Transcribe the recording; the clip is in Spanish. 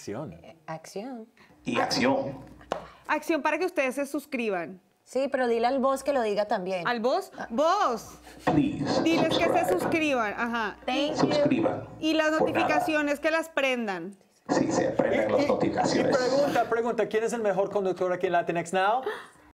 Acción. Acción. y acción. Acción para que ustedes se suscriban. Sí, pero dile al boss que lo diga también. ¿Al vos? Vos. Please. Diles que se suscriban. Ajá. Thank. Suscriban. Y las notificaciones que las prendan. Sí, se prenden las Y- y pregunta, pregunta, ¿quién es el mejor conductor aquí en Latinx Now?